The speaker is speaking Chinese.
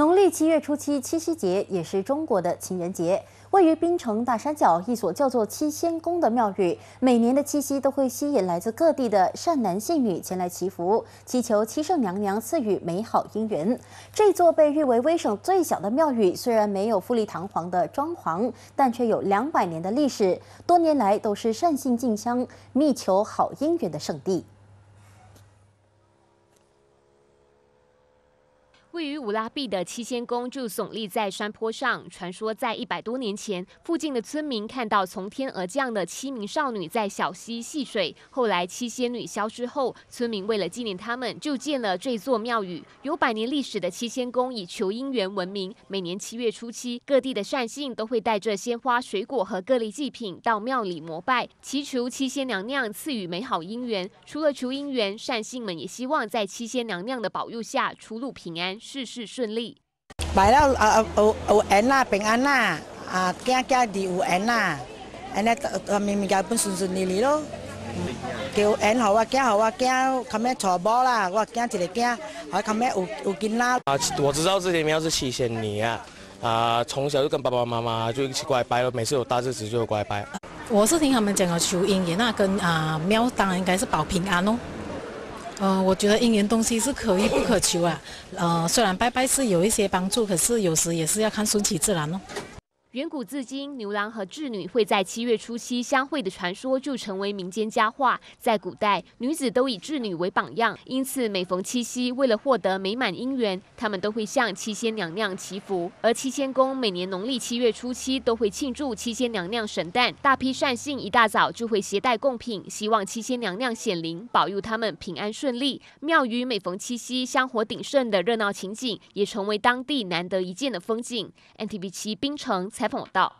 农历七月初七，七夕节也是中国的情人节。位于槟城大山脚一所叫做七仙宫的庙宇，每年的七夕都会吸引来自各地的善男信女前来祈福，祈求七圣娘娘赐予美好姻缘。这座被誉为威省最小的庙宇，虽然没有富丽堂皇的装潢，但却有两百年的历史，多年来都是善信进香、密求好姻缘的圣地。位于五拉壁的七仙宫就耸立在山坡上。传说在一百多年前，附近的村民看到从天而降的七名少女在小溪戏水。后来七仙女消失后，村民为了纪念他们，就建了这座庙宇。有百年历史的七仙宫以求姻缘闻名。每年七月初七，各地的善信都会带着鲜花、水果和各类祭品到庙里膜拜，祈求七仙娘娘赐予美好姻缘。除了求姻缘，善信们也希望在七仙娘娘的保佑下出入平安。事事顺利，买了啊有有缘啦，平安啦，啊家家的有缘啦，安尼啊明明家本顺顺利利咯，叫缘好啊，囝好啊，囝后尾娶某啦，我囝一个囝，后尾有有囡啦。啊，我知道这些庙是七仙女啊，啊，从小就跟爸爸妈妈就一起过来拜了，每次有大日子就过来拜。我是听他们讲的求姻缘啊，跟啊庙当然应该是保平安哦。呃，我觉得姻缘东西是可遇不可求啊。呃，虽然拜拜是有一些帮助，可是有时也是要看顺其自然哦。远古至今，牛郎和织女会在七月初七相会的传说就成为民间佳话。在古代，女子都以织女为榜样，因此每逢七夕，为了获得美满姻缘，他们都会向七仙娘娘祈福。而七仙宫每年农历七月初七都会庆祝七仙娘娘神诞，大批善信一大早就会携带贡品，希望七仙娘娘显灵，保佑他们平安顺利。庙宇每逢七夕香火鼎盛的热闹情景，也成为当地难得一见的风景。NTV 七冰城。采访我到。